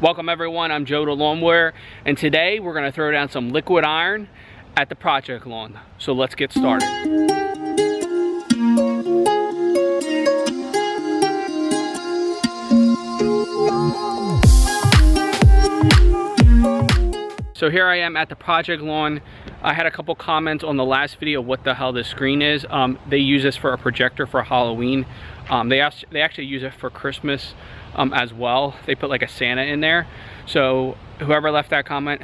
Welcome everyone, I'm Joe Lawnmower, and today we're gonna throw down some liquid iron at the project lawn. So let's get started. So here I am at the project lawn. I had a couple comments on the last video what the hell this screen is. Um, they use this for a projector for Halloween. Um, they, they actually use it for Christmas um, as well. They put like a Santa in there. So whoever left that comment,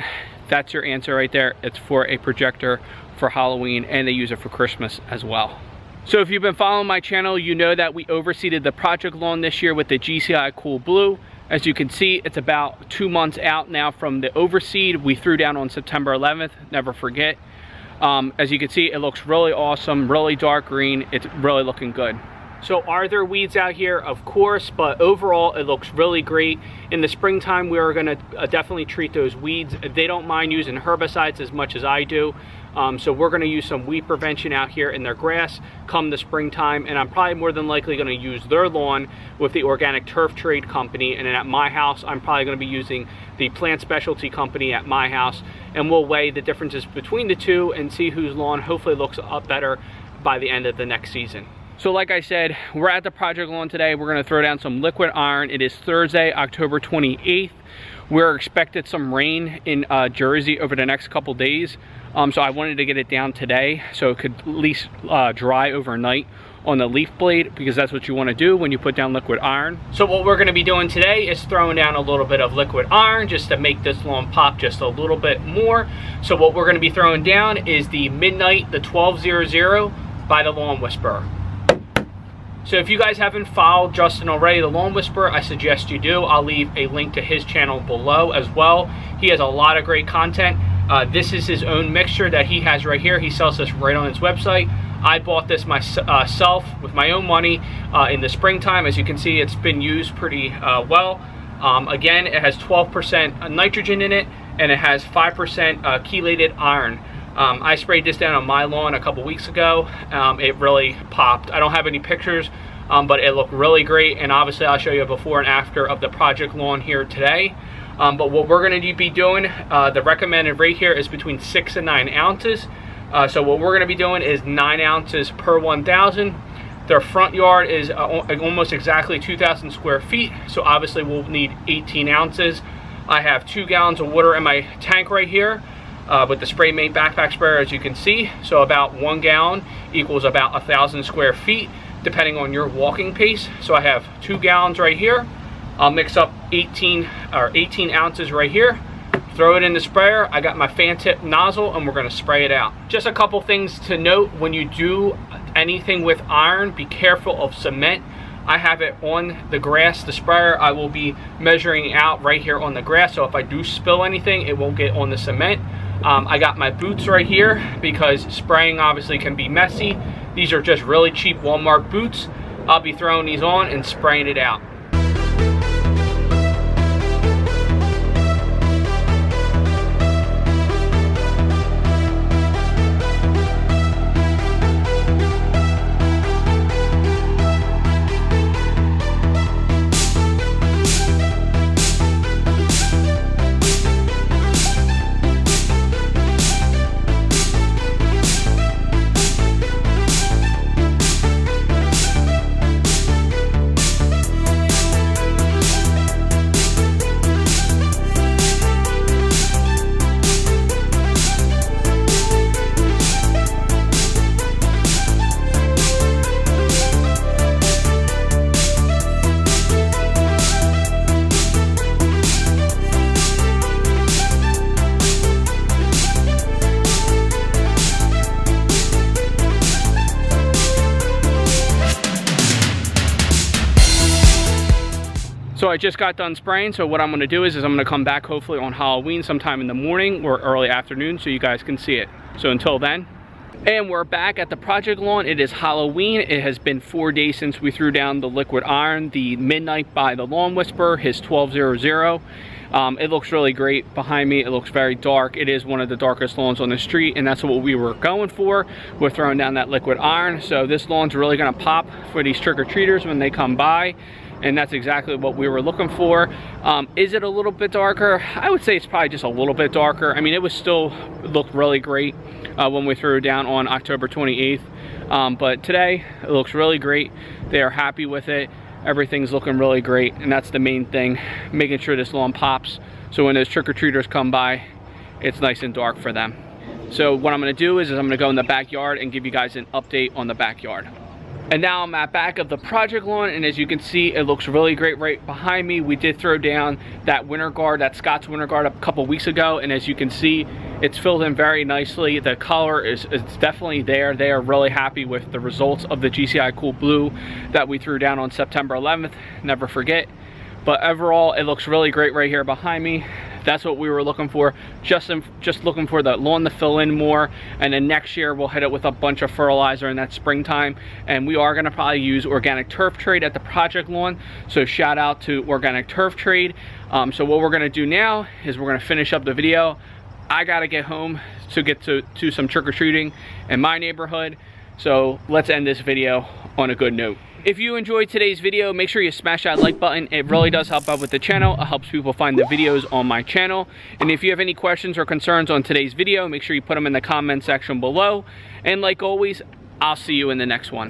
that's your answer right there. It's for a projector for Halloween and they use it for Christmas as well. So if you've been following my channel, you know that we overseeded the project lawn this year with the GCI Cool Blue. As you can see, it's about two months out now from the overseed. We threw down on September 11th, never forget. Um, as you can see, it looks really awesome, really dark green. It's really looking good. So are there weeds out here? Of course, but overall it looks really great. In the springtime, we are gonna uh, definitely treat those weeds. They don't mind using herbicides as much as I do. Um, so we're gonna use some weed prevention out here in their grass come the springtime, and I'm probably more than likely gonna use their lawn with the Organic Turf Trade Company, and then at my house, I'm probably gonna be using the Plant Specialty Company at my house, and we'll weigh the differences between the two and see whose lawn hopefully looks up better by the end of the next season. So like I said, we're at the project lawn today. We're gonna throw down some liquid iron. It is Thursday, October 28th. We're expected some rain in uh, Jersey over the next couple days. Um, so I wanted to get it down today so it could at least uh, dry overnight on the leaf blade because that's what you want to do when you put down liquid iron. So what we're going to be doing today is throwing down a little bit of liquid iron just to make this lawn pop just a little bit more. So what we're going to be throwing down is the Midnight, the 1200 by the Lawn Whisperer. So if you guys haven't followed Justin already, The Lawn Whisperer, I suggest you do. I'll leave a link to his channel below as well. He has a lot of great content. Uh, this is his own mixture that he has right here. He sells this right on his website. I bought this myself uh, with my own money uh, in the springtime. As you can see, it's been used pretty uh, well. Um, again, it has 12% nitrogen in it, and it has 5% uh, chelated iron. Um, I sprayed this down on my lawn a couple weeks ago. Um, it really popped. I don't have any pictures, um, but it looked really great. And obviously I'll show you a before and after of the project lawn here today. Um, but what we're gonna be doing, uh, the recommended rate here is between six and nine ounces. Uh, so what we're gonna be doing is nine ounces per 1,000. Their front yard is uh, almost exactly 2,000 square feet. So obviously we'll need 18 ounces. I have two gallons of water in my tank right here uh, with the spray main backpack sprayer as you can see. So about one gallon equals about a thousand square feet depending on your walking pace. So I have two gallons right here. I'll mix up 18 or 18 ounces right here. Throw it in the sprayer. I got my fan tip nozzle and we're gonna spray it out. Just a couple things to note when you do anything with iron, be careful of cement. I have it on the grass, the sprayer. I will be measuring out right here on the grass. So if I do spill anything, it won't get on the cement. Um, I got my boots right here because spraying obviously can be messy. These are just really cheap Walmart boots. I'll be throwing these on and spraying it out. I just got done spraying, so what I'm gonna do is, is I'm gonna come back hopefully on Halloween sometime in the morning or early afternoon so you guys can see it. So until then, and we're back at the project lawn. It is Halloween. It has been four days since we threw down the liquid iron, the Midnight by the Lawn Whisperer, his 1200. Um, it looks really great behind me. It looks very dark. It is one of the darkest lawns on the street, and that's what we were going for. We're throwing down that liquid iron. So this lawn's really gonna pop for these trick-or-treaters when they come by and that's exactly what we were looking for. Um, is it a little bit darker? I would say it's probably just a little bit darker. I mean, it was still looked really great uh, when we threw it down on October 28th. Um, but today, it looks really great. They are happy with it. Everything's looking really great, and that's the main thing, making sure this lawn pops. So when those trick-or-treaters come by, it's nice and dark for them. So what I'm gonna do is, is I'm gonna go in the backyard and give you guys an update on the backyard. And now I'm at back of the project lawn and as you can see it looks really great right behind me. We did throw down that winter guard, that Scott's winter guard a couple weeks ago and as you can see it's filled in very nicely. The color is, is definitely there. They are really happy with the results of the GCI Cool Blue that we threw down on September 11th. Never forget. But overall, it looks really great right here behind me. That's what we were looking for. Just, in, just looking for the lawn to fill in more. And then next year, we'll hit it with a bunch of fertilizer in that springtime. And we are gonna probably use organic turf trade at the project lawn. So shout out to organic turf trade. Um, so what we're gonna do now is we're gonna finish up the video. I gotta get home to get to, to some trick-or-treating in my neighborhood. So let's end this video on a good note. If you enjoyed today's video, make sure you smash that like button. It really does help out with the channel. It helps people find the videos on my channel. And if you have any questions or concerns on today's video, make sure you put them in the comment section below. And like always, I'll see you in the next one.